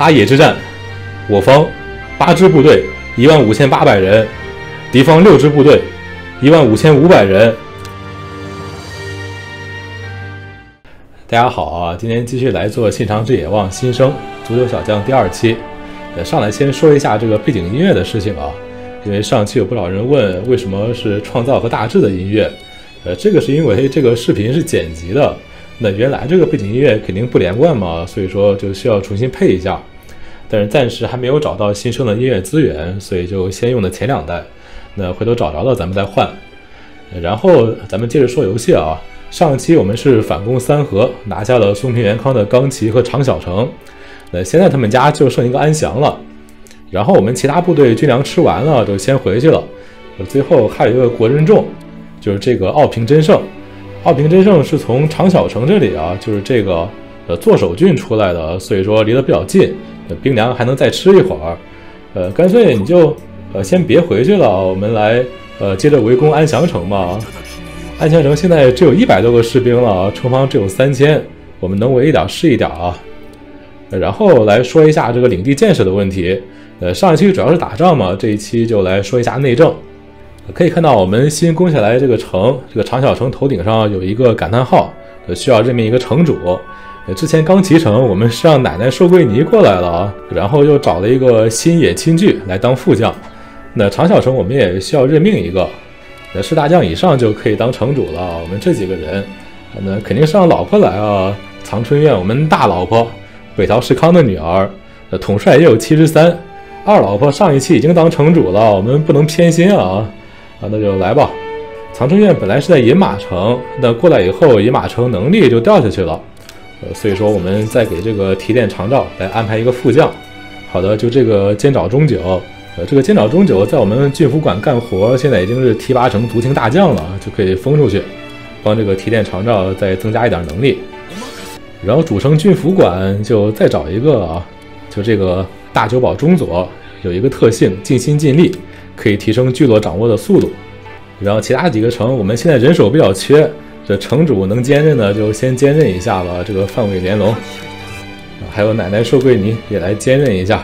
阿野之战，我方八支部队一万五千八百人，敌方六支部队一万五千五百人。大家好啊，今天继续来做《信长之野望新生足球小将》第二期。呃，上来先说一下这个背景音乐的事情啊，因为上期有不少人问为什么是创造和大志的音乐，呃，这个是因为这个视频是剪辑的。那原来这个背景音乐肯定不连贯嘛，所以说就需要重新配一下。但是暂时还没有找到新生的音乐资源，所以就先用的前两代。那回头找着了咱们再换。然后咱们接着说游戏啊。上期我们是反攻三河，拿下了松平元康的冈崎和长小城。那现在他们家就剩一个安详了。然后我们其他部队军粮吃完了，就先回去了。最后还有一个国人众，就是这个奥平真胜。奥平真胜是从长小城这里啊，就是这个呃坐守郡出来的，所以说离得比较近，兵粮还能再吃一会儿。呃，干脆你就呃先别回去了，我们来呃接着围攻安祥城吧。安祥城现在只有一百多个士兵了，城防只有三千，我们能围一点是一点啊。然后来说一下这个领地建设的问题。呃，上一期主要是打仗嘛，这一期就来说一下内政。可以看到，我们新攻下来这个城，这个长小城头顶上有一个感叹号，需要任命一个城主。之前刚齐城，我们是让奶奶寿桂尼过来了啊，然后又找了一个新野亲具来当副将。那长小城我们也需要任命一个，那是大将以上就可以当城主了。我们这几个人，那肯定是让老婆来啊。藏春院，我们大老婆，北条氏康的女儿，统帅也有七十三。二老婆上一期已经当城主了，我们不能偏心啊。啊，那就来吧。藏春院本来是在饮马城，那过来以后，饮马城能力就掉下去了。呃，所以说我们再给这个提炼长照来安排一个副将。好的，就这个监爪中九，呃，这个监爪中九在我们郡府馆干活，现在已经是提拔成足轻大将了，就可以封出去，帮这个提炼长照再增加一点能力。然后主城郡府馆就再找一个啊，就这个大久保中佐，有一个特性，尽心尽力。可以提升聚落掌握的速度，然后其他几个城我们现在人手比较缺，这城主能兼任的就先兼任一下吧。这个范伟连龙，还有奶奶寿桂尼也来兼任一下。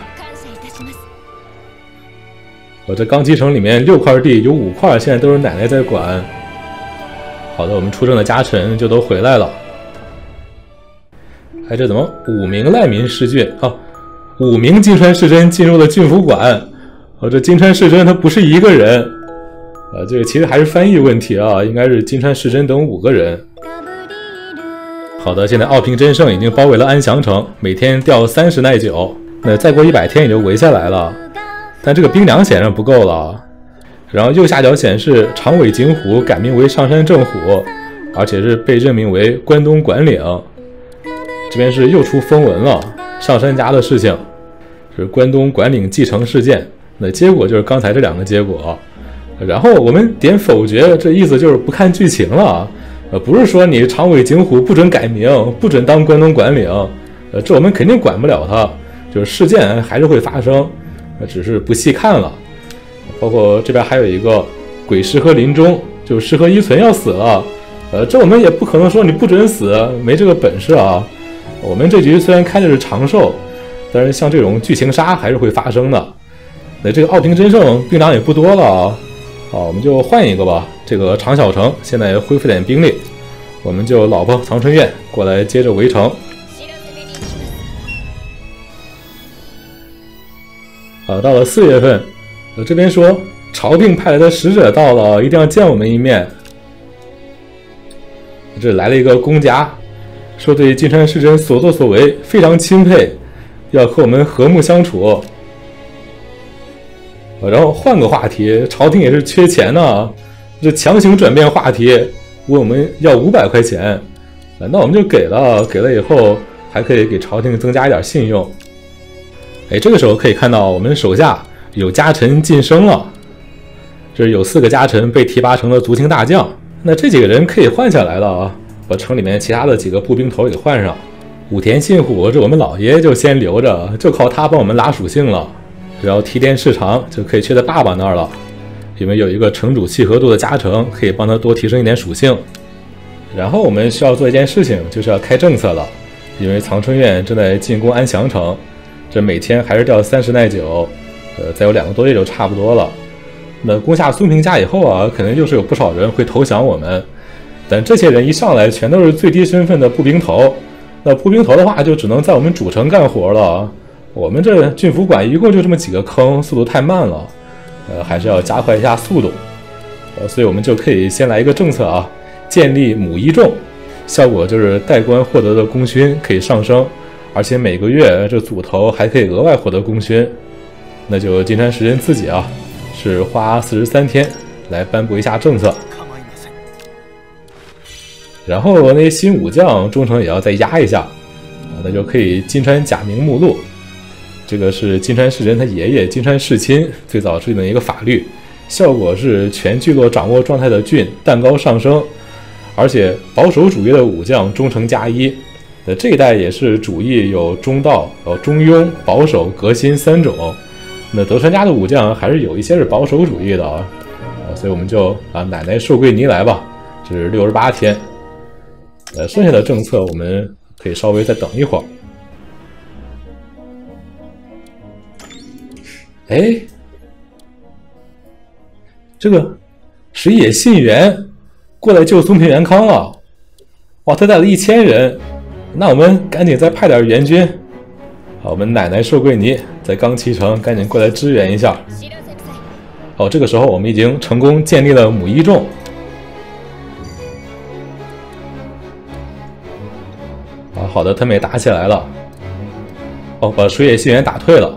我这钢基城里面六块地有五块现在都是奶奶在管。好的，我们出征的家臣就都回来了。哎，这怎么五名赖民弑郡啊？五名金川世真进入了郡府馆。哦，这金川世真他不是一个人，啊，这个其实还是翻译问题啊，应该是金川世真等五个人。好的，现在奥平真胜已经包围了安祥城，每天掉三十耐久，那再过一百天也就围下来了。但这个兵粮显然不够了。然后右下角显示长尾景虎改名为上山正虎，而且是被任命为关东管领。这边是又出风闻了，上山家的事情是关东管领继承事件。那结果就是刚才这两个结果，然后我们点否决，这意思就是不看剧情了，呃，不是说你长尾景虎不准改名，不准当关东管领，呃，这我们肯定管不了他，就是事件还是会发生，呃，只是不细看了。包括这边还有一个鬼师和林中，就是师和依存要死了，呃，这我们也不可能说你不准死，没这个本事啊。我们这局虽然开的是长寿，但是像这种剧情杀还是会发生的。这个奥平真胜兵粮也不多了啊，好，我们就换一个吧。这个长小城现在恢复点兵力，我们就老婆藏春院过来接着围城。好，到了四月份，我这边说朝廷派来的使者到了，一定要见我们一面。这来了一个公家，说对金川世真所作所为非常钦佩，要和我们和睦相处。然后换个话题，朝廷也是缺钱呢，这强行转变话题，问我们要五百块钱，那我们就给了，给了以后还可以给朝廷增加一点信用。哎，这个时候可以看到我们手下有家臣晋升了，这有四个家臣被提拔成了足轻大将，那这几个人可以换下来了啊，把城里面其他的几个步兵头给换上。武田信虎这我们老爷就先留着，就靠他帮我们拉属性了。然后提炼市场就可以去在爸爸那儿了，因为有一个城主契合度的加成，可以帮他多提升一点属性。然后我们需要做一件事情，就是要开政策了，因为藏春院正在进攻安祥城，这每天还是掉三十耐久，呃，再有两个多月就差不多了。那攻下松平家以后啊，肯定就是有不少人会投降我们，但这些人一上来全都是最低身份的步兵头，那步兵头的话就只能在我们主城干活了。我们这郡府馆一共就这么几个坑，速度太慢了，呃，还是要加快一下速度。呃，所以我们就可以先来一个政策啊，建立母一众，效果就是代官获得的功勋可以上升，而且每个月这组头还可以额外获得功勋。那就金川时人自己啊，是花四十三天来颁布一下政策，然后那些新武将忠诚也要再压一下啊，那就可以金川假名目录。这个是金川世人他爷爷金川世亲最早制定的一个法律，效果是全聚落掌握状态的郡蛋糕上升，而且保守主义的武将忠诚加一。呃，这一代也是主义有中道、有中庸、保守、革新三种。那德川家的武将还是有一些是保守主义的啊，所以我们就啊奶奶寿贵尼来吧，这是六十八天。呃，剩下的政策我们可以稍微再等一会儿。哎，这个水野信元过来救松平元康了，哇，他带了一千人，那我们赶紧再派点援军。好，我们奶奶寿贵尼在冈崎城，赶紧过来支援一下。哦，这个时候我们已经成功建立了母一众。啊，好的，他们也打起来了。哦，把水野信元打退了。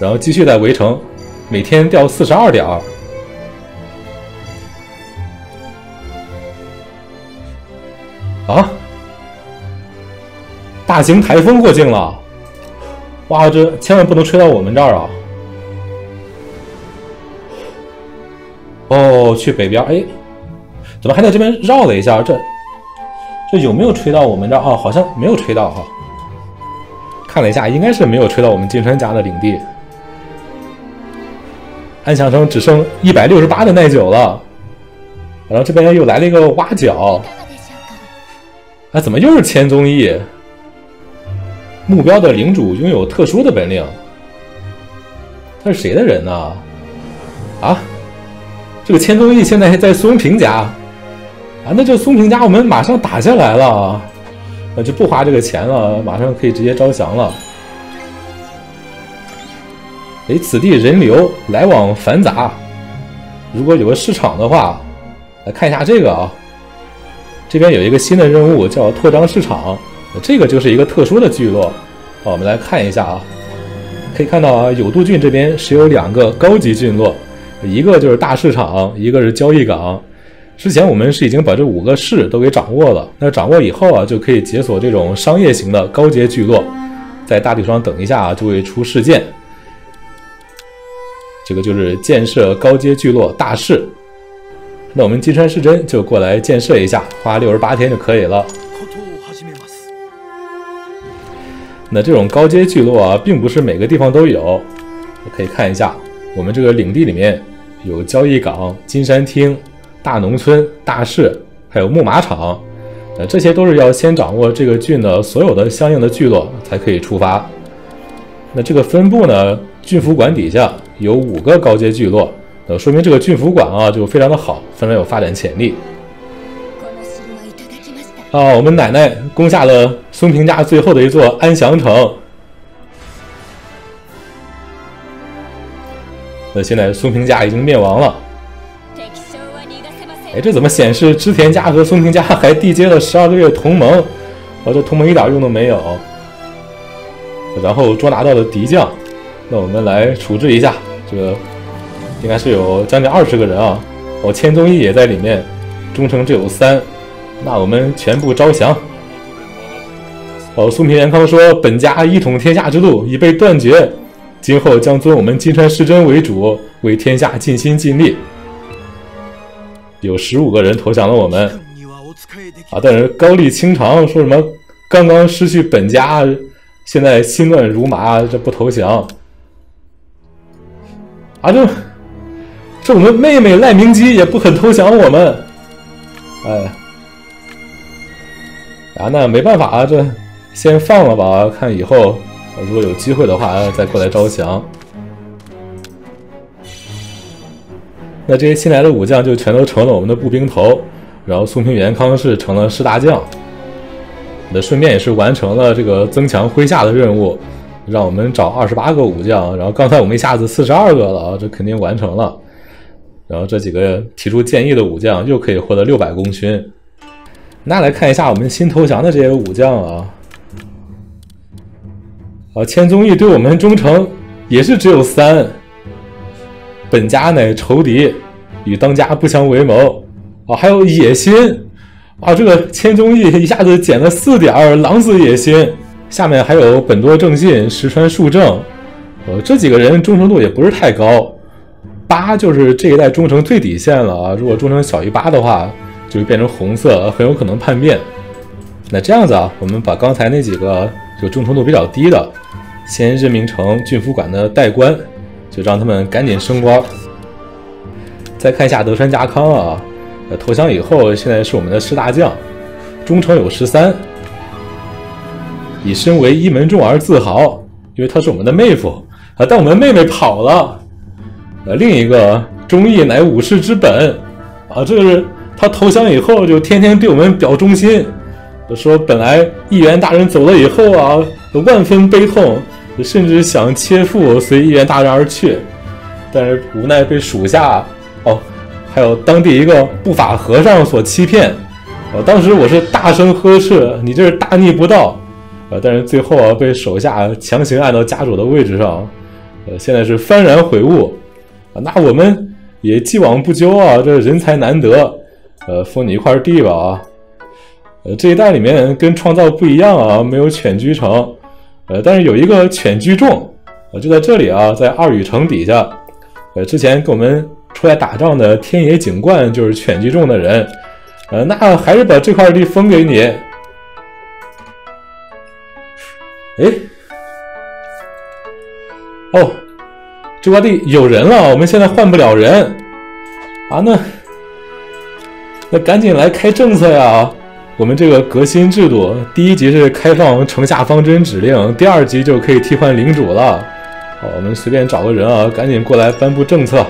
然后继续在围城，每天掉四十二点。啊！大型台风过境了！哇，这千万不能吹到我们这儿啊！哦，去北边，哎，怎么还在这边绕了一下？这这有没有吹到我们这儿？哦，好像没有吹到哈。看了一下，应该是没有吹到我们金川家的领地。安祥城只剩一百六十八的耐久了，然后这边又来了一个挖角，哎，怎么又是千宗义？目标的领主拥有特殊的本领，他是谁的人呢？啊，这个千宗义现在还在松平家，啊，那就松平家我们马上打下来了，那就不花这个钱了，马上可以直接招降了。哎，此地人流来往繁杂，如果有个市场的话，来看一下这个啊。这边有一个新的任务叫拓张市场，这个就是一个特殊的聚落。好，我们来看一下啊，可以看到啊，有度郡这边是有两个高级聚落，一个就是大市场，一个是交易港。之前我们是已经把这五个市都给掌握了，那掌握以后啊，就可以解锁这种商业型的高阶聚落。在大地上等一下啊，就会出事件。这个就是建设高阶聚落大市，那我们金川市真就过来建设一下，花六十八天就可以了。那这种高阶聚落啊，并不是每个地方都有，可以看一下，我们这个领地里面有交易港、金山厅、大农村、大市，还有木马场，呃，这些都是要先掌握这个郡的所有的相应的聚落才可以出发。那这个分布呢，郡府馆底下。有五个高阶聚落，呃，说明这个郡府馆啊就非常的好，非常有发展潜力。啊，我们奶奶攻下了松平家最后的一座安祥城。那现在松平家已经灭亡了。哎，这怎么显示织田家和松平家还缔结了十二个月同盟？我这同盟一点用都没有。然后捉拿到了敌将，那我们来处置一下。这应该是有将近二十个人啊！我，千宗义也在里面，忠诚只有三，那我们全部招降。哦，松平元康说：“本家一统天下之路已被断绝，今后将尊我们金川世真为主，为天下尽心尽力。”有十五个人投降了我们啊！但是高丽清长说什么刚刚失去本家，现在心乱如麻，这不投降。啊，这这我们妹妹赖明基也不肯投降我们，哎，啊，那没办法啊，这先放了吧，看以后如果有机会的话，再过来招降。那这些新来的武将就全都成了我们的步兵头，然后松平元康是成了师大将。那顺便也是完成了这个增强麾下的任务，让我们找二十八个武将，然后刚才我们一下子四十二个了啊，这肯定完成了。然后这几个提出建议的武将又可以获得六百功勋。那来看一下我们新投降的这些武将啊，啊，千宗义对我们忠诚也是只有三。本家乃仇敌，与当家不相为谋。啊，还有野心，啊，这个千宗义一下子减了四点，狼子野心。下面还有本多正信、石川树正，呃，这几个人忠诚度也不是太高。八就是这一代忠诚最底线了啊，如果忠诚小于八的话，就会变成红色，很有可能叛变。那这样子啊，我们把刚才那几个就忠诚度比较低的，先任命成郡府馆的代官。就让他们赶紧升官。再看一下德川家康啊，呃，投降以后，现在是我们的士大将，忠诚有十三，以身为一门众而自豪，因为他是我们的妹夫啊。但我们妹妹跑了。呃，另一个忠义乃武士之本啊，这是他投降以后就天天对我们表忠心，说本来议员大人走了以后啊，万分悲痛。甚至想切腹随议员大人而去，但是无奈被属下哦，还有当地一个不法和尚所欺骗。呃，当时我是大声呵斥：“你这是大逆不道！”呃，但是最后啊，被手下强行按到家主的位置上。呃，现在是幡然悔悟啊，那我们也既往不咎啊，这人才难得，呃，封你一块地吧啊。呃，这一代里面跟创造不一样啊，没有犬居城。呃，但是有一个犬居众，呃，就在这里啊，在二羽城底下，呃，之前跟我们出来打仗的天野警官就是犬居众的人，呃，那还是把这块地封给你。哎，哦，这块地有人了，我们现在换不了人啊，那那赶紧来开政策呀！我们这个革新制度，第一级是开放城下方针指令，第二级就可以替换领主了。好，我们随便找个人啊，赶紧过来颁布政策。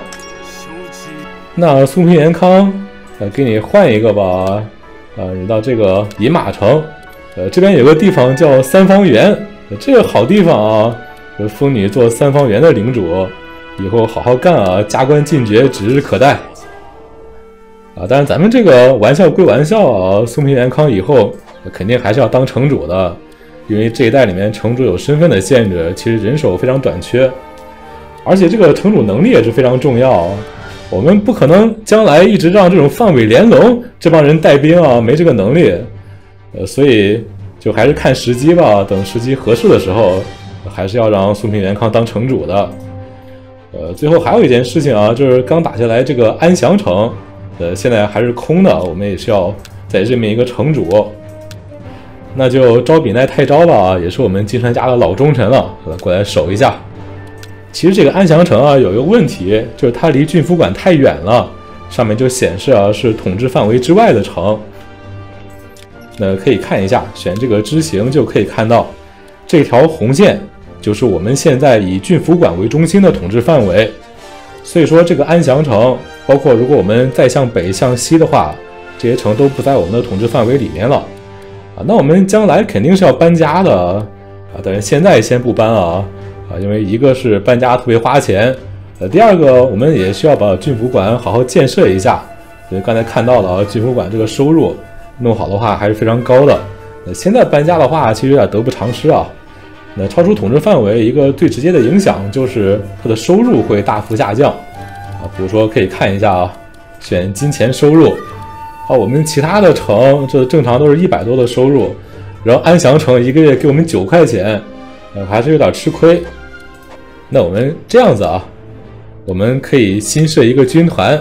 那松平元康，呃，给你换一个吧。呃，你到这个饮马城，呃，这边有个地方叫三方园，这个好地方啊，封你做三方园的领主，以后好好干啊，加官进爵指日可待。啊，但是咱们这个玩笑归玩笑啊，松平元康以后肯定还是要当城主的，因为这一代里面城主有身份的限制，其实人手非常短缺，而且这个城主能力也是非常重要。我们不可能将来一直让这种范伟连龙这帮人带兵啊，没这个能力。呃，所以就还是看时机吧，等时机合适的时候，还是要让松平元康当城主的。呃，最后还有一件事情啊，就是刚打下来这个安祥城。呃，现在还是空的，我们也需要再任命一个城主，那就招比奈太昭吧，也是我们金山家的老忠臣了，过来守一下。其实这个安祥城啊，有一个问题，就是它离郡府馆太远了，上面就显示啊是统治范围之外的城。那可以看一下，选这个支行就可以看到，这条红线就是我们现在以郡府馆为中心的统治范围。所以说，这个安祥城，包括如果我们再向北向西的话，这些城都不在我们的统治范围里面了啊。那我们将来肯定是要搬家的啊，但是现在先不搬啊啊，因为一个是搬家特别花钱，呃，第二个我们也需要把郡府馆好好建设一下。所以刚才看到了啊，郡府馆这个收入弄好的话还是非常高的。那现在搬家的话，其实有点得不偿失啊。那超出统治范围，一个最直接的影响就是它的收入会大幅下降啊。比如说，可以看一下啊，选金钱收入啊，我们其他的城这正常都是一百多的收入，然后安祥城一个月给我们九块钱，呃，还是有点吃亏。那我们这样子啊，我们可以新设一个军团，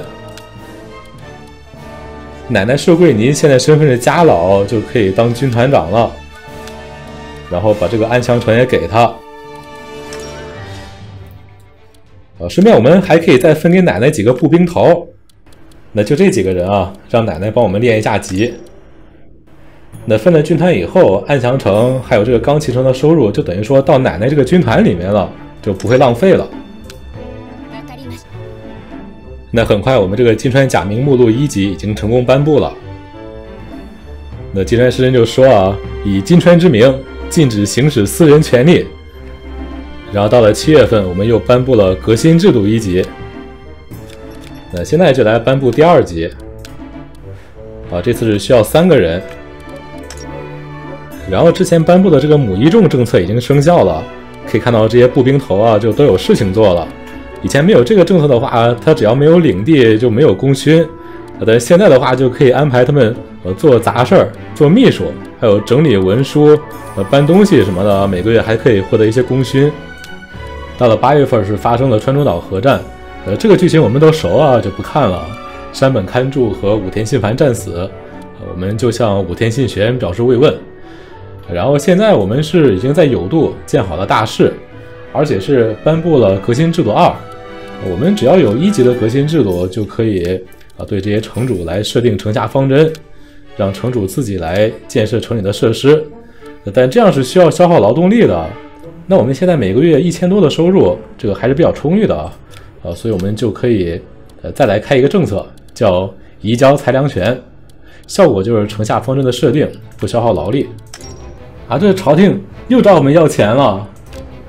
奶奶寿贵尼现在身份是家老，就可以当军团长了。然后把这个安祥城也给他，呃，顺便我们还可以再分给奶奶几个步兵头，那就这几个人啊，让奶奶帮我们练一下级。那分了军团以后，安祥城还有这个钢骑城的收入，就等于说到奶奶这个军团里面了，就不会浪费了。那很快，我们这个金川假名目录一级已经成功颁布了。那金川诗人就说啊，以金川之名，禁止行使私人权利。然后到了七月份，我们又颁布了革新制度一级。那现在就来颁布第二级。啊，这次是需要三个人。然后之前颁布的这个母一众政策已经生效了，可以看到这些步兵头啊，就都有事情做了。以前没有这个政策的话，他只要没有领地就没有功勋。但现在的话，就可以安排他们呃做杂事儿、做秘书，还有整理文书、呃搬东西什么的，每个月还可以获得一些功勋。到了八月份是发生了川中岛核战，呃这个剧情我们都熟啊，就不看了。山本勘助和武田信繁战死，我们就向武田信玄表示慰问。然后现在我们是已经在有度建好了大势，而且是颁布了革新制度二。我们只要有一级的革新制度，就可以啊对这些城主来设定城下方针，让城主自己来建设城里的设施。但这样是需要消耗劳动力的。那我们现在每个月一千多的收入，这个还是比较充裕的啊，啊，所以我们就可以呃再来开一个政策，叫移交裁量权，效果就是城下方针的设定不消耗劳力。啊，这朝廷又找我们要钱了，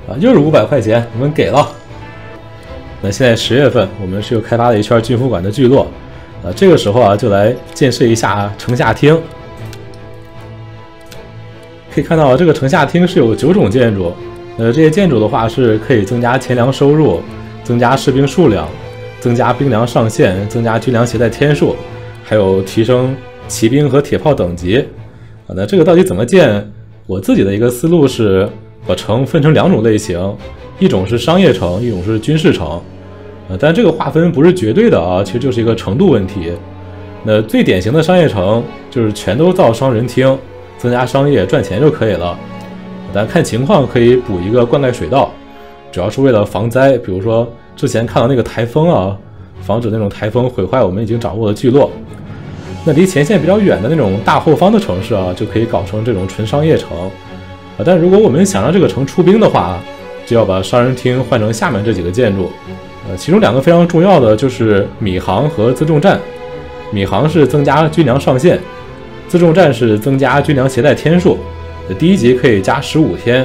啊，又是五百块钱，我们给了。那现在十月份，我们是又开发了一圈军府馆的聚落，啊，这个时候啊，就来建设一下城下厅。可以看到，这个城下厅是有九种建筑，呃，这些建筑的话是可以增加钱粮收入，增加士兵数量，增加兵粮上限，增加军粮携带天数，还有提升骑兵和铁炮等级。啊，那这个到底怎么建？我自己的一个思路是把城分成两种类型，一种是商业城，一种是军事城。呃，但这个划分不是绝对的啊，其实就是一个程度问题。那最典型的商业城就是全都造商人厅，增加商业赚钱就可以了。但看情况可以补一个灌溉水道，主要是为了防灾。比如说之前看到那个台风啊，防止那种台风毁坏我们已经掌握的聚落。那离前线比较远的那种大后方的城市啊，就可以搞成这种纯商业城啊。但如果我们想让这个城出兵的话，就要把商人厅换成下面这几个建筑。呃，其中两个非常重要的就是米行和辎重站。米行是增加军粮上限，辎重站是增加军粮携带天数。第一级可以加十五天。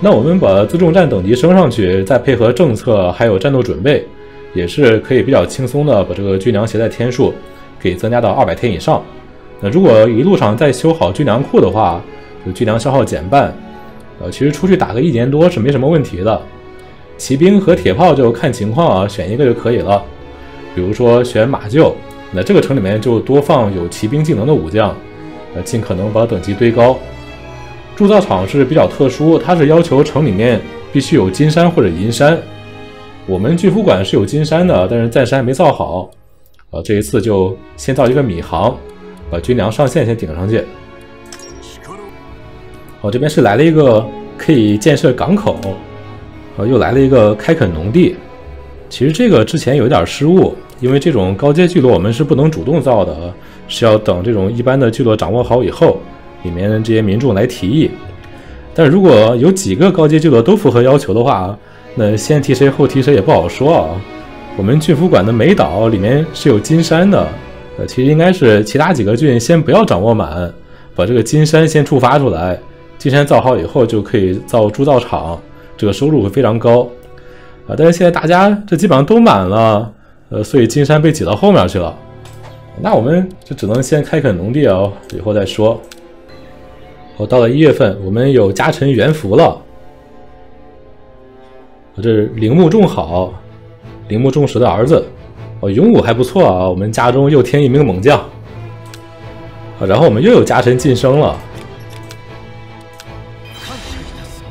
那我们把辎重站等级升上去，再配合政策还有战斗准备，也是可以比较轻松的把这个军粮携带天数。给增加到二百天以上。那如果一路上再修好军粮库的话，就军粮消耗减半。呃，其实出去打个一年多是没什么问题的。骑兵和铁炮就看情况啊，选一个就可以了。比如说选马厩，那这个城里面就多放有骑兵技能的武将，呃，尽可能把等级堆高。铸造厂是比较特殊，它是要求城里面必须有金山或者银山。我们巨府馆是有金山的，但是暂时还没造好。啊，这一次就先造一个米行，把军粮上限先顶上去。哦，这边是来了一个可以建设港口，啊，又来了一个开垦农地。其实这个之前有一点失误，因为这种高阶聚落我们是不能主动造的，是要等这种一般的聚落掌握好以后，里面这些民众来提议。但如果有几个高阶聚落都符合要求的话，那先提谁后提谁也不好说啊。我们郡府馆的美岛里面是有金山的，呃，其实应该是其他几个郡先不要掌握满，把这个金山先触发出来。金山造好以后就可以造铸造厂，这个收入会非常高啊。但是现在大家这基本上都满了，呃，所以金山被挤到后面去了。那我们就只能先开垦农地啊，以后再说。哦，到了一月份，我们有家臣元福了，这是铃木种好。铃木重实的儿子，哦，勇武还不错啊。我们家中又添一名猛将，啊，然后我们又有家臣晋升了。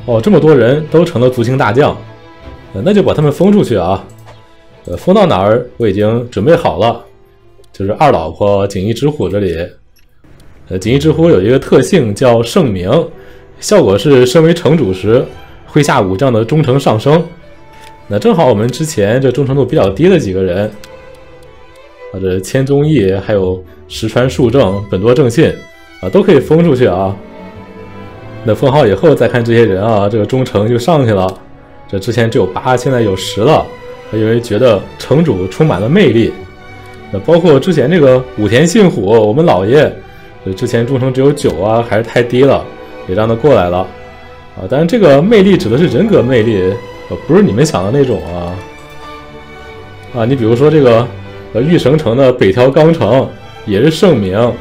哦，这么多人都成了足星大将，呃那就把他们封出去啊。呃，封到哪儿我已经准备好了，就是二老婆锦衣之虎这里。呃，锦衣之虎有一个特性叫圣明，效果是身为城主时，麾下武将的忠诚上升。那正好，我们之前这忠诚度比较低的几个人，啊，这千宗义还有石川树正、本多正信，啊，都可以封出去啊。那封号以后再看这些人啊，这个忠诚就上去了。这之前只有八，现在有十了，因为觉得城主充满了魅力。那包括之前这个武田信虎，我们老爷，之前忠诚只有九啊，还是太低了，也让他过来了啊。但是，这个魅力指的是人格魅力，呃，不是你们想的那种啊。啊，你比如说这个呃玉绳城的北条纲成也是圣名，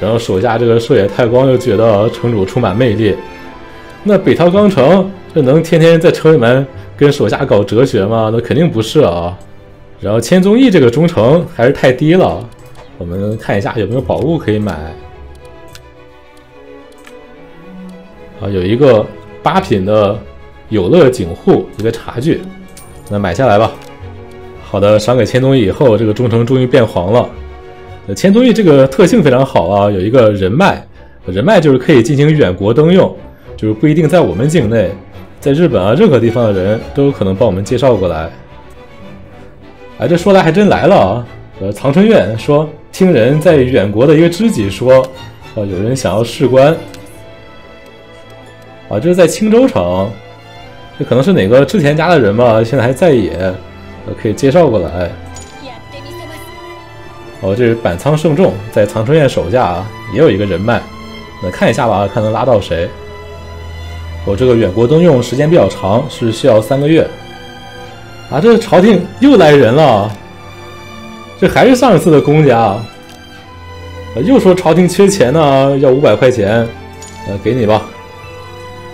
然后手下这个狩野太光又觉得城主充满魅力。那北条纲成这能天天在城里面跟手下搞哲学吗？那肯定不是啊。然后千宗义这个忠诚还是太低了，我们看一下有没有宝物可以买。啊，有一个八品的有乐景户一个茶具，那买下来吧。好的，赏给千宗义以后，这个忠诚终于变黄了。呃，千宗义这个特性非常好啊，有一个人脉，人脉就是可以进行远国登用，就是不一定在我们境内，在日本啊任何地方的人都有可能帮我们介绍过来。哎，这说来还真来了啊！呃，藏春院说听人在远国的一个知己说，呃，有人想要试官。啊，这是在青州城，这可能是哪个之前家的人吧？现在还在野，呃，可以介绍过来。哦，这是板仓胜重在藏春院手下啊，也有一个人脉，那看一下吧，看能拉到谁。我这个远国登用时间比较长，是需要三个月。啊，这朝廷又来人了，这还是上一次的公家，又说朝廷缺钱呢，要五百块钱，呃，给你吧。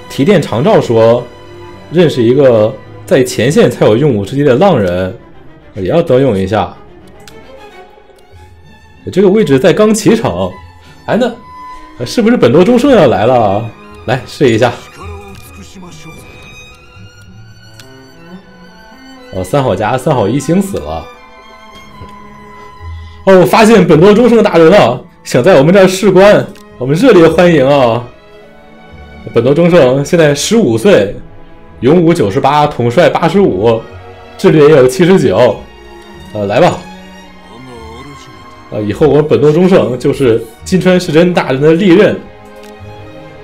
提电长照说，认识一个在前线才有用武之地的浪人，也要得用一下。这个位置在冈崎城，哎，那是不是本多忠胜要来了？来试一下。哦，三好家三好一星死了。哦，我发现本多忠胜大人了，想在我们这儿试官，我们热烈欢迎啊！本多忠胜现在十五岁，勇武九十八，统帅八十五，智力也有七十九。呃，来吧。呃，以后我本多忠胜就是金川世真大人的利刃。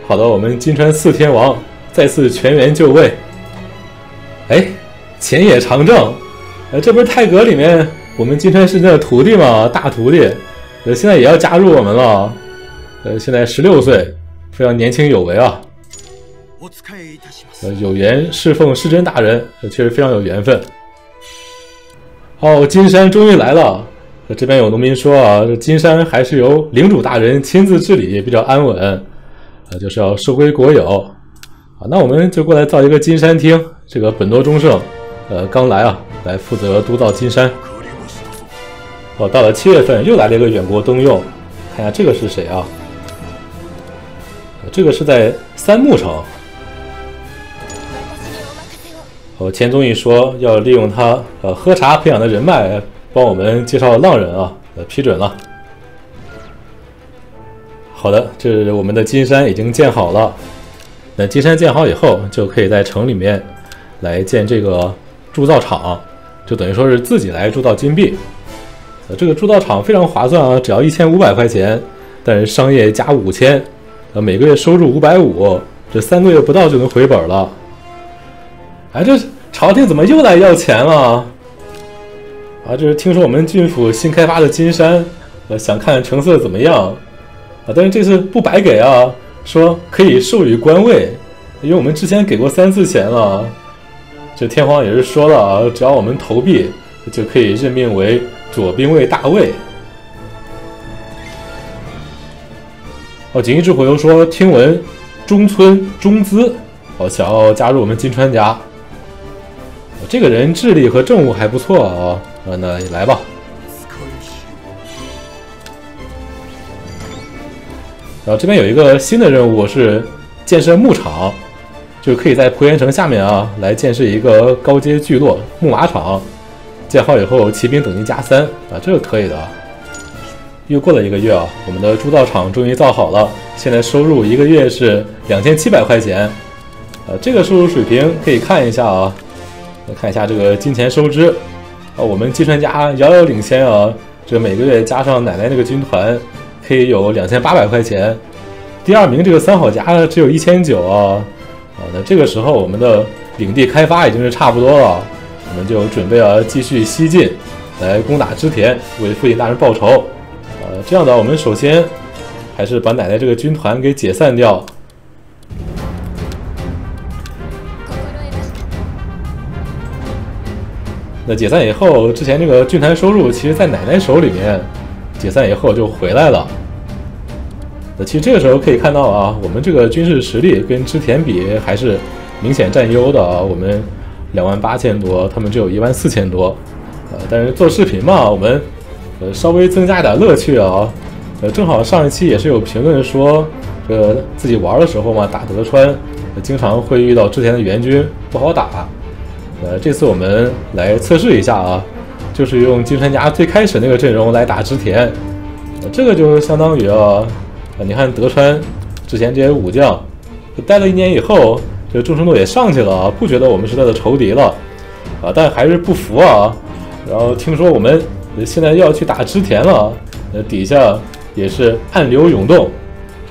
好的，我们金川四天王再次全员就位。哎。前野长政，呃，这不是泰格里面我们金川世真的徒弟吗？大徒弟，呃，现在也要加入我们了。呃，现在十六岁，非常年轻有为啊。呃，有缘侍奉世真大人，确实非常有缘分。哦，金山终于来了。这边有农民说啊，这金山还是由领主大人亲自治理比较安稳，呃，就是要收归国有。啊，那我们就过来造一个金山厅。这个本多忠胜。呃，刚来啊，来负责督造金山。哦，到了七月份又来了一个远国登用，看一下这个是谁啊？这个是在三木城。哦，钱宗义说要利用他呃喝茶培养的人脉，帮我们介绍浪人啊，呃批准了。好的，这是我们的金山已经建好了。那金山建好以后，就可以在城里面来建这个。铸造厂就等于说是自己来铸造金币，呃，这个铸造厂非常划算啊，只要一千五百块钱，但是商业加五千，呃，每个月收入五百五，这三个月不到就能回本了。哎，这朝廷怎么又来要钱了？啊，这是听说我们郡府新开发的金山，呃，想看成色怎么样啊？但是这次不白给啊，说可以授予官位，因为我们之前给过三次钱了。这天皇也是说了啊，只要我们投币，就可以任命为左兵卫大尉。哦，锦衣之火又说，听闻中村中资哦想要加入我们金川家。这个人智力和政务还不错啊，那那来吧。然后这边有一个新的任务是建设牧场。就可以在蒲原城下面啊，来建设一个高阶聚落牧马场。建好以后，骑兵等级加三啊，这个可以的。又过了一个月啊，我们的铸造厂终于造好了，现在收入一个月是两千七百块钱。呃，这个收入水平可以看一下啊，来看一下这个金钱收支啊，我们金川家遥遥领先啊，这每个月加上奶奶那个军团，可以有两千八百块钱第二名这个三好家只有一千九啊，啊，那这个时候我们的领地开发已经是差不多了，我们就准备啊继续西进，来攻打织田，为父亲大人报仇。呃，这样的，我们首先还是把奶奶这个军团给解散掉。那解散以后，之前这个军团收入，其实在奶奶手里面，解散以后就回来了。那其实这个时候可以看到啊，我们这个军事实力跟之前比还是明显占优的啊。我们两万八千多，他们只有一万四千多。呃，但是做视频嘛，我们呃稍微增加点乐趣啊。呃，正好上一期也是有评论说，这自己玩的时候嘛，打德川，经常会遇到之前的援军，不好打。呃，这次我们来测试一下啊，就是用金川家最开始那个阵容来打织田，这个就相当于啊，你看德川之前这些武将，待了一年以后，这个忠诚度也上去了啊，不觉得我们是他的仇敌了啊，但还是不服啊。然后听说我们现在要去打织田了，呃，底下也是暗流涌动，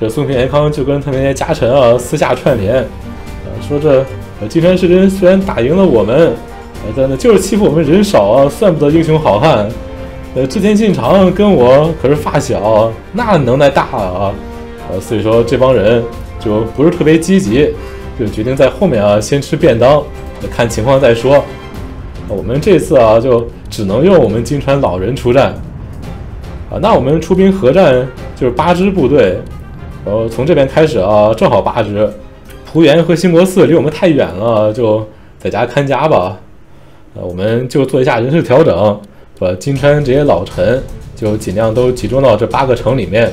这松平元康就跟他那些家臣啊私下串联，啊，说这。金川世真虽然打赢了我们，呃，但呢就是欺负我们人少啊，算不得英雄好汉。呃，织田信长跟我可是发小，那能耐大啊，呃，所以说这帮人就不是特别积极，就决定在后面啊先吃便当，看情况再说。我们这次啊就只能用我们金川老人出战，啊，那我们出兵合战就是八支部队，然后从这边开始啊，正好八支。蒲原和兴国寺离我们太远了，就在家看家吧。呃，我们就做一下人事调整，把金川这些老臣就尽量都集中到这八个城里面。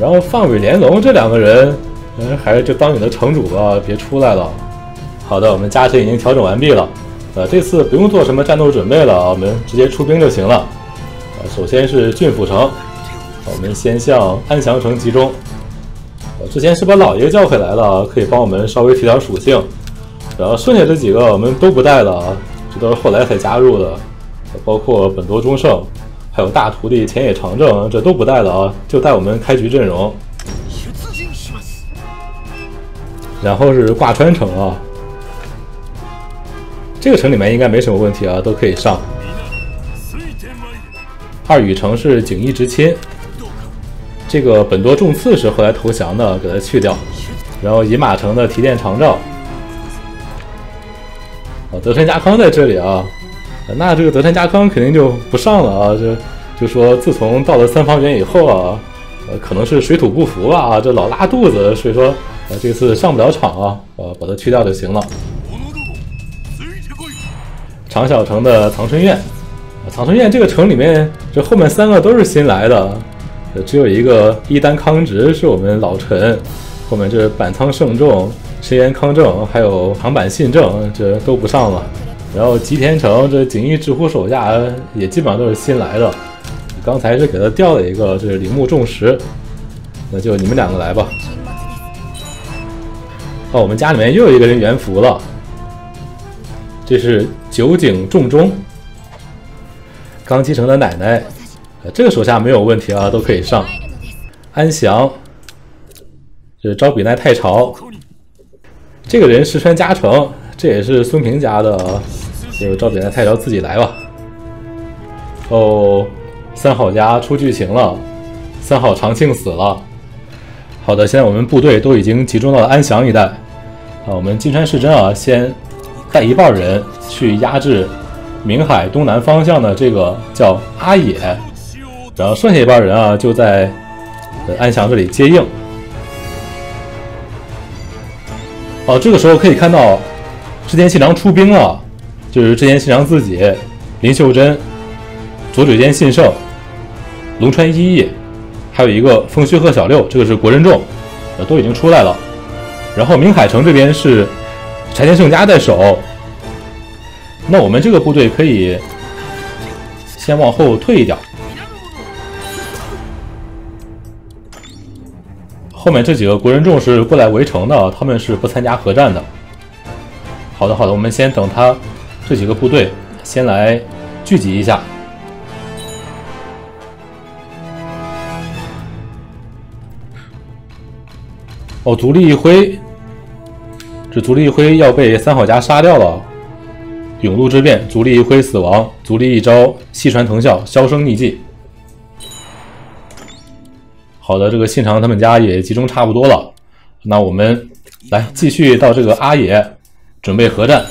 然后范伟、连龙这两个人，嗯，还是就当你的城主吧，别出来了。好的，我们家臣已经调整完毕了。呃，这次不用做什么战斗准备了，我们直接出兵就行了。呃，首先是郡府城，我们先向安祥城集中。之前是把老爷叫回来了，可以帮我们稍微提点属性。然后剩下这几个我们都不带了，这都是后来才加入的，包括本多忠胜，还有大徒弟前野长政，这都不带了啊，就带我们开局阵容。然后是挂川城啊，这个城里面应该没什么问题啊，都可以上。二羽城是景逸直亲。这个本多重次是后来投降的，给他去掉。然后饮马城的提电长照，哦，德川家康在这里啊，那这个德川家康肯定就不上了啊，就就说自从到了三方原以后啊，呃，可能是水土不服吧，这老拉肚子，所以说呃这次上不了场啊，呃，把它去掉就行了。长小城的藏春院，藏春院这个城里面，这后面三个都是新来的。只有一个伊丹康直是我们老臣，后面这板仓胜重、石岩康正，还有长坂信正，这都不上了。然后吉田城这锦衣直呼手下也基本上都是新来的。刚才是给他调了一个，这是铃木重实，那就你们两个来吧。哦，我们家里面又有一个人元服了，这是酒井重中，刚继承的奶奶。这个手下没有问题啊，都可以上。安详，这是招比奈太朝，这个人石川加成，这也是孙平家的，就招比奈太朝自己来吧。哦，三好家出剧情了，三好长庆死了。好的，现在我们部队都已经集中到了安详一带。啊，我们金川市真啊，先带一半人去压制明海东南方向的这个叫阿野。然后剩下一半人啊，就在安详这里接应。哦，这个时候可以看到织田信长出兵了，就是织田信长自己、林秀珍、左嘴间信胜、龙川一义，还有一个丰须贺小六，这个是国人众，呃，都已经出来了。然后明海城这边是柴田胜家在守，那我们这个部队可以先往后退一点。后面这几个国人众是过来围城的，他们是不参加核战的。好的，好的，我们先等他这几个部队先来聚集一下。哦，足利义辉，这足利义辉要被三好家杀掉了。永禄之变，足利义辉死亡，足利一招细传藤校销声匿迹。好的，这个信长他们家也集中差不多了，那我们来继续到这个阿野，准备合战。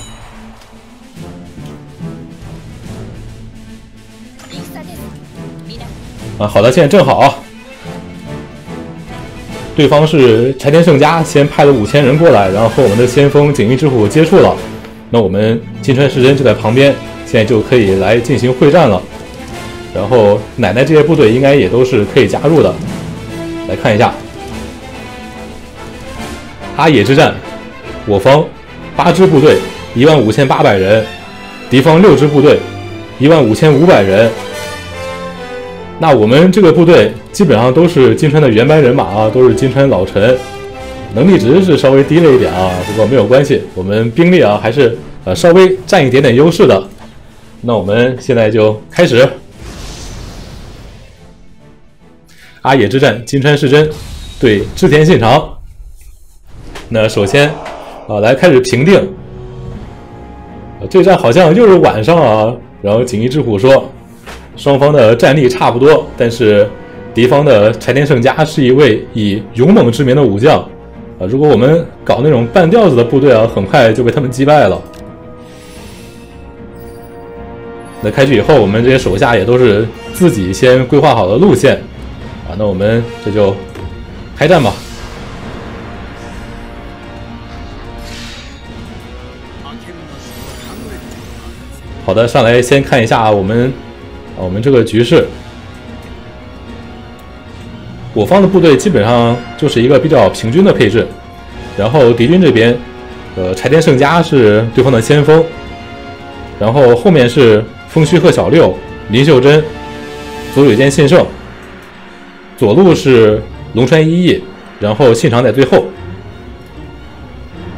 啊，好的，现在正好，对方是柴田胜家先派了五千人过来，然后和我们的先锋锦衣之虎接触了。那我们金川世真就在旁边，现在就可以来进行会战了。然后奶奶这些部队应该也都是可以加入的。来看一下阿野之战，我方八支部队一万五千八百人，敌方六支部队一万五千五百人。那我们这个部队基本上都是金川的原班人马啊，都是金川老臣，能力值是稍微低了一点啊，不过没有关系，我们兵力啊还是呃稍微占一点点优势的。那我们现在就开始阿野之战，金川世真对织田信长。那首先啊，来开始评定，这战好像又是晚上啊，然后锦衣之虎说。双方的战力差不多，但是敌方的柴田胜家是一位以勇猛之名的武将啊！如果我们搞那种半吊子的部队啊，很快就被他们击败了。那开局以后，我们这些手下也都是自己先规划好的路线啊！那我们这就开战吧。好的，上来先看一下我们啊。我们这个局势，我方的部队基本上就是一个比较平均的配置，然后敌军这边，呃，柴田胜家是对方的先锋，然后后面是丰须贺小六、林秀珍、佐久间信胜，左路是龙川一义，然后信长在最后。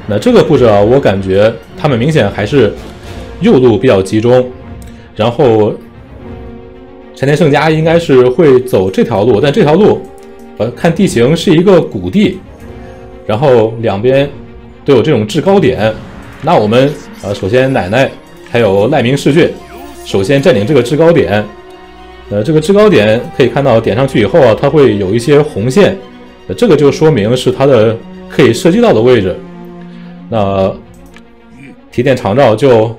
那这个布置啊，我感觉他们明显还是右路比较集中，然后。柴田胜家应该是会走这条路，但这条路，呃，看地形是一个谷地，然后两边都有这种制高点。那我们呃，首先奶奶还有赖明世俊，首先占领这个制高点。呃，这个制高点可以看到点上去以后啊，它会有一些红线，呃，这个就说明是它的可以射击到的位置。那提点长照就。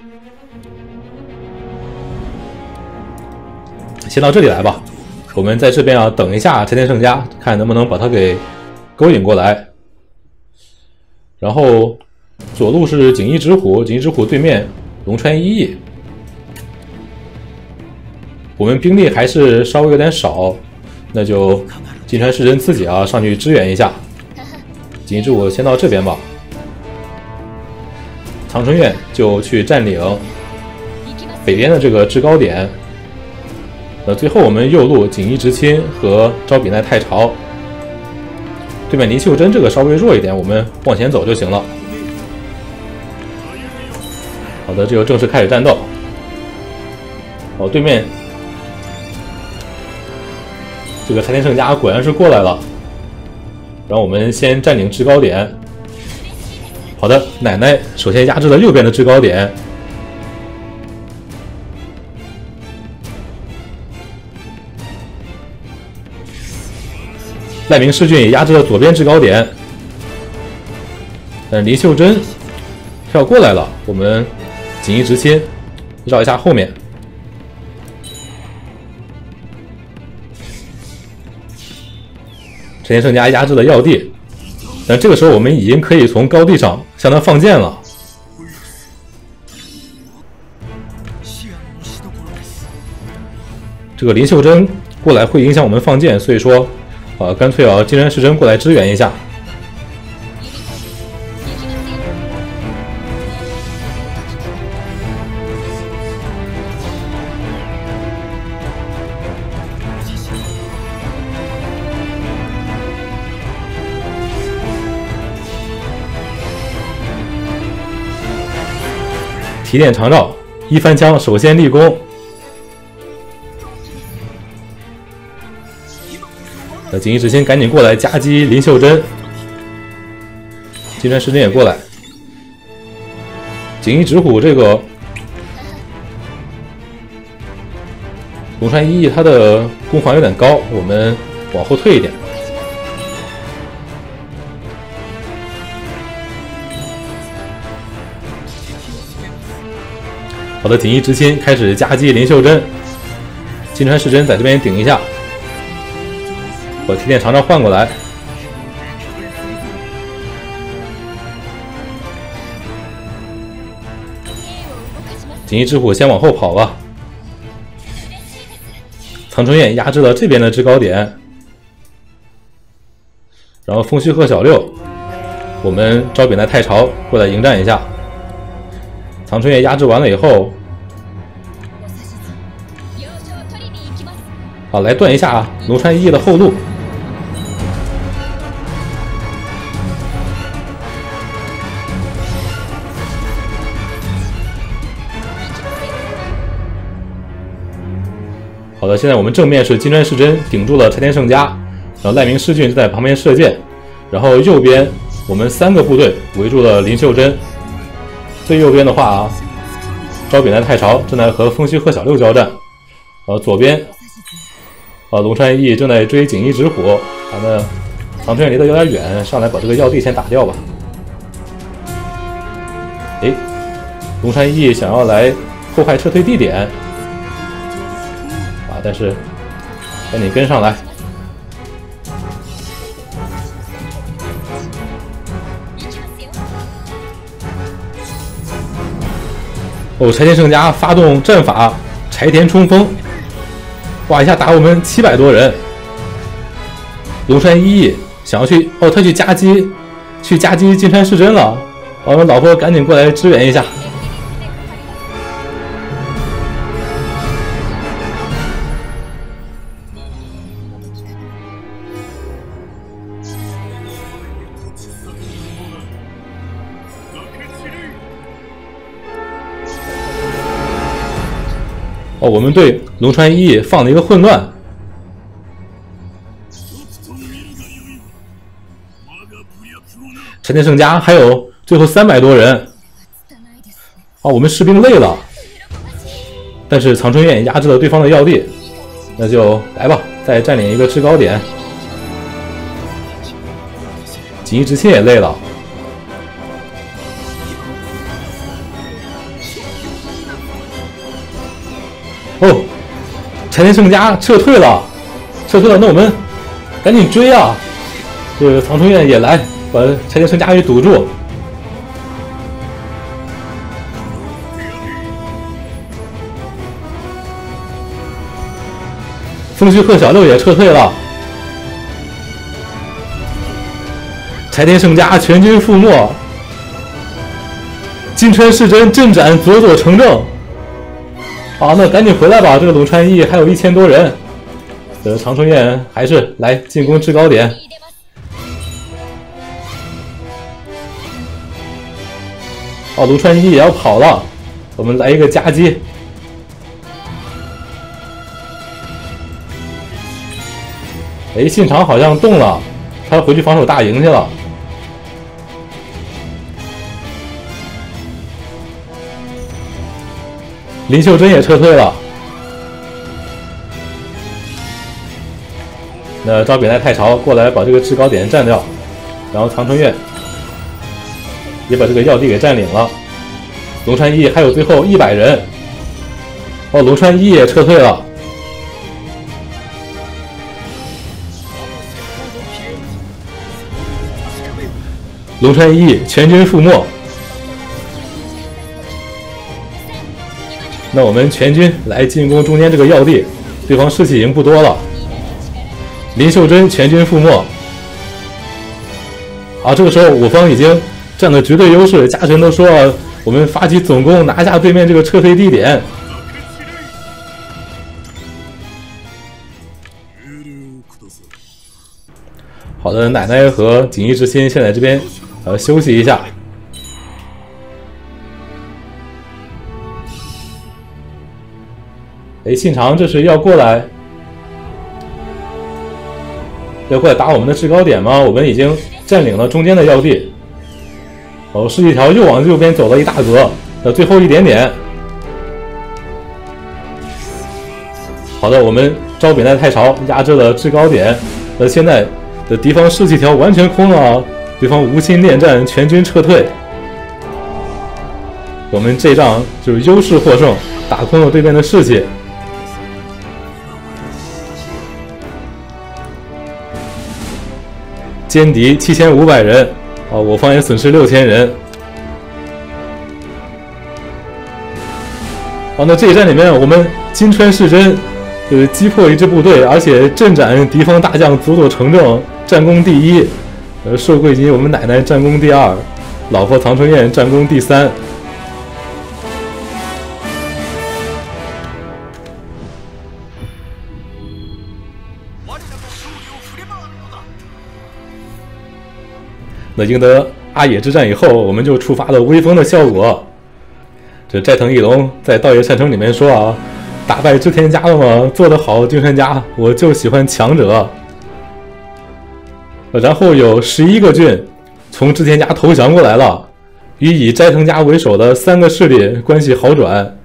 先到这里来吧，我们在这边啊等一下柴田胜家，看能不能把他给勾引过来。然后左路是锦衣之虎，锦衣之虎对面龙川一役，我们兵力还是稍微有点少，那就金川世真自己啊上去支援一下。锦衣之虎先到这边吧，长春院就去占领北边的这个制高点。那最后我们右路锦衣直亲和招比奈太朝，对面林秀珍这个稍微弱一点，我们往前走就行了。好的，这就正式开始战斗。哦，对面这个柴田胜家果然是过来了，然后我们先占领制高点。好的，奶奶首先压制了右边的制高点。赖明世俊也压制了左边制高点，但是林秀珍跳过来了，我们锦衣直亲绕一下后面。陈先生家压制的要地，但这个时候我们已经可以从高地上向他放箭了。这个林秀珍过来会影响我们放箭，所以说。呃，干脆啊，金山石珍过来支援一下。提点长照，一番枪首先立功。那锦衣之心赶紧过来夹击林秀珍，金川时针也过来。锦衣直虎这个龙川一役，他的攻防有点高，我们往后退一点。好的，锦衣之心开始夹击林秀珍，金川时针在这边顶一下，我提点长招换过来。锦衣之虎先往后跑吧。苍春燕压制了这边的制高点，然后风须鹤小六，我们招扁担太朝过来迎战一下。长春夜压制完了以后，好来断一下啊龙川一的后路。好的，现在我们正面是金川世真顶住了柴田胜家，然后赖明世俊就在旁边射箭，然后右边我们三个部队围住了林秀珍。最右边的话啊，招扁担太朝正在和风须贺小六交战，呃，左边啊龙川义正在追锦衣直虎，咱们长春离得有点远，上来把这个要地先打掉吧。哎，龙川义想要来破坏撤退地点。啊但是，赶紧跟上来！哦，柴田胜家发动战法，柴田冲锋，哇，一下打我们七百多人。龙山一义想要去，哦，他去夹击，去夹击金山世真了。我们老婆赶紧过来支援一下。我们对龙川一放了一个混乱。陈天胜家还有最后三百多人。哦，我们士兵累了，但是长春院压制了对方的要地，那就来吧，再占领一个制高点。锦衣之心也累了。哦，柴田胜家撤退了，撤退了，那我们赶紧追啊！这个长春院也来把柴田胜家给堵住。风须贺小六也撤退了，柴田胜家全军覆没，金川世真阵斩佐佐成正。好，那赶紧回来吧！这个龙川义还有一千多人，呃，长春院还是来进攻制高点。哦，卢川义也要跑了，我们来一个夹击。哎，信长好像动了，他回去防守大营去了。林秀珍也撤退了，那招扁担太潮过来把这个制高点占掉，然后长春院也把这个要地给占领了。龙川一还有最后一百人，哦，龙川一也撤退了，龙川一全军覆没。那我们全军来进攻中间这个要地，对方士气已经不多了。林秀珍全军覆没。啊，这个时候我方已经占了绝对优势，家臣都说我们发起总攻，拿下对面这个撤退地点。好的，奶奶和锦衣之心先在这边呃休息一下。哎，信长这是要过来，要过来打我们的制高点吗？我们已经占领了中间的要地。哦，士气条又往右边走了一大格，呃，最后一点点。好的，我们招北奈太朝压制了制高点，那现在的敌方士气条完全空了，对方无心恋战，全军撤退。我们这仗就是优势获胜，打空了对面的士气。歼敌七千五百人，啊，我方也损失六千人。好，那这一战里面，我们金川世真就是击破一支部队，而且阵斩敌方大将佐佐成正，战功第一。呃，寿贵吉我们奶奶战功第二，老婆唐春燕战功第三。那赢得阿野之战以后，我们就触发了威风的效果。这斋藤义龙在道叶山城里面说啊：“打败织田家了吗？做得好，金山家，我就喜欢强者。”然后有十一个郡从织田家投降过来了，与以斋藤家为首的三个势力关系好转，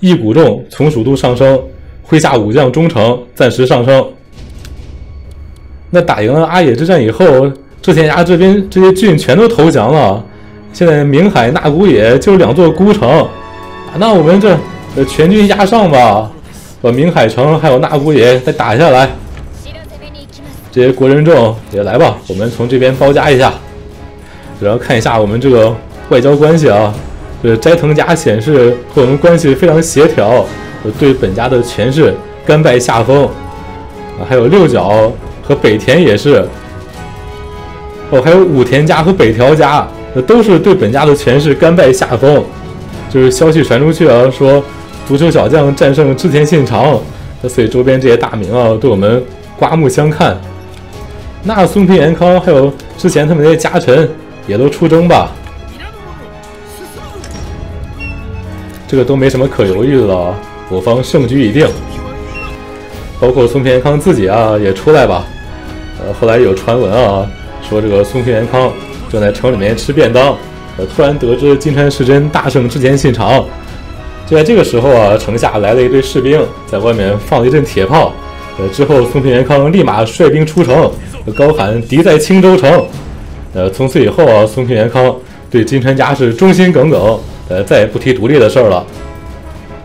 一股众从属度上升，麾下武将忠诚暂时上升。那打赢了阿野之战以后。这田家这边这些郡全都投降了，现在明海、那古野就两座孤城，那我们这全军压上吧，把明海城还有那古野再打下来。这些国人众也来吧，我们从这边包夹一下。然后看一下我们这个外交关系啊，这斋藤家显示和我们关系非常协调，对本家的权势甘拜下风啊，还有六角和北田也是。哦，还有武田家和北条家，那都是对本家的权势甘拜下风。就是消息传出去啊，说足球小将战胜织田信长，那所以周边这些大名啊，对我们刮目相看。那松平元康还有之前他们那些家臣也都出征吧，这个都没什么可犹豫的了，我方胜局已定。包括松平元康自己啊，也出来吧。呃，后来有传闻啊。说这个松平元康正在城里面吃便当，呃，突然得知金川世真大胜之前信长。就在这个时候啊，城下来了一队士兵，在外面放了一阵铁炮。呃，之后松平元康立马率兵出城，高喊“敌在青州城”。呃，从此以后啊，松平元康对金川家是忠心耿耿，呃，再也不提独立的事儿了。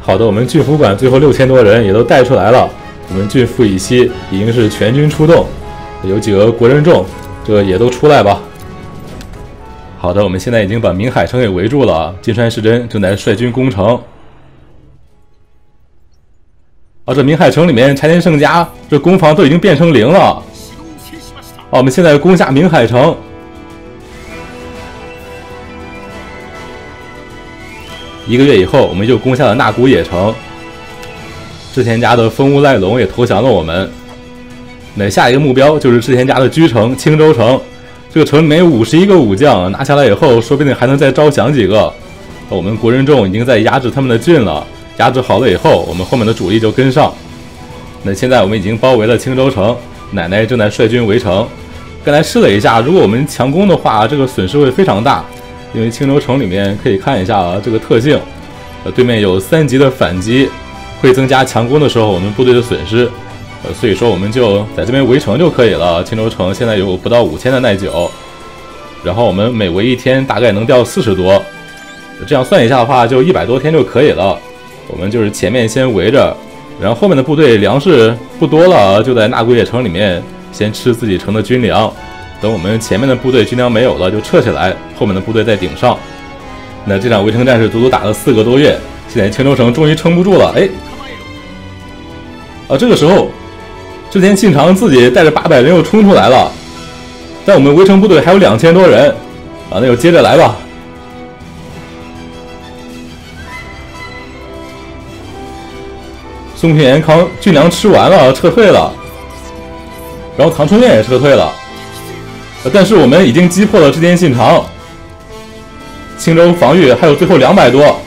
好的，我们郡府馆最后六千多人也都带出来了，我们郡府以西已经是全军出动，有几个国人众。这也都出来吧。好的，我们现在已经把明海城给围住了。金山世真正在率军攻城。啊，这明海城里面柴田胜家这攻防都已经变成零了。啊，我们现在攻下明海城。一个月以后，我们又攻下了那古野城。织田家的风屋赖龙也投降了我们。那下一个目标就是织田家的居城青州城，这个城里面有五十一个武将，拿下来以后，说不定还能再招降几个。我们国人众已经在压制他们的郡了，压制好了以后，我们后面的主力就跟上。那现在我们已经包围了青州城，奶奶正在率军围城。刚才试了一下，如果我们强攻的话，这个损失会非常大，因为青州城里面可以看一下啊，这个特性，呃，对面有三级的反击，会增加强攻的时候我们部队的损失。呃，所以说我们就在这边围城就可以了。青州城现在有不到五千的耐久，然后我们每围一天大概能掉四十多，这样算一下的话，就一百多天就可以了。我们就是前面先围着，然后后面的部队粮食不多了，就在纳古野城里面先吃自己城的军粮，等我们前面的部队军粮没有了就撤下来，后面的部队再顶上。那这场围城战是足足打了四个多月，现在青州城终于撑不住了，哎，啊，这个时候。织田信长自己带着八百人又冲出来了，但我们围城部队还有两千多人，啊，那就接着来吧。松平元康军粮吃完了，撤退了，然后唐春燕也撤退了，但是我们已经击破了织田信长，青州防御还有最后两百多。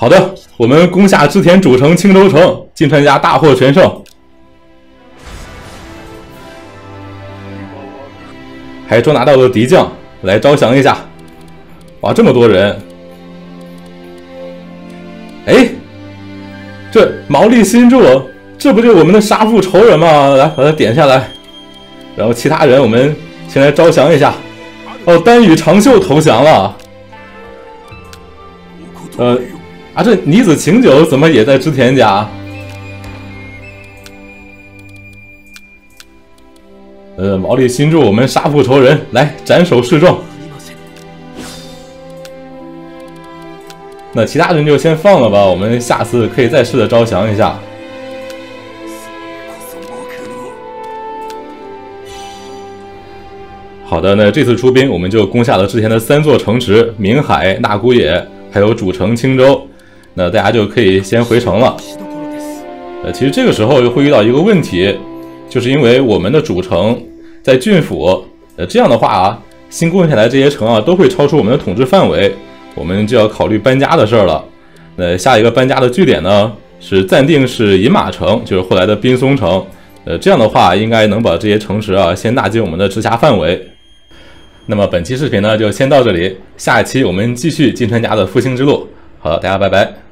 好的，我们攻下织田主城青州城，金川家大获全胜。还捉拿到了敌将，来招降一下。哇，这么多人！哎，这毛利新助，这不就我们的杀父仇人吗？来，把他点下来。然后其他人，我们先来招降一下。哦，丹羽长袖投降了。呃，啊，这女子晴酒怎么也在织田家？呃，毛利新助，我们杀父仇人，来斩首示众。那其他人就先放了吧，我们下次可以再试着招降一下。好的，那这次出兵，我们就攻下了之前的三座城池：明海、纳古野，还有主城青州。那大家就可以先回城了。呃，其实这个时候又会遇到一个问题，就是因为我们的主城。在郡府，呃，这样的话啊，新攻下来这些城啊，都会超出我们的统治范围，我们就要考虑搬家的事儿了。那下一个搬家的据点呢，是暂定是饮马城，就是后来的滨松城。呃，这样的话，应该能把这些城池啊，先纳进我们的直辖范围。那么本期视频呢，就先到这里，下一期我们继续金川家的复兴之路。好了，大家拜拜。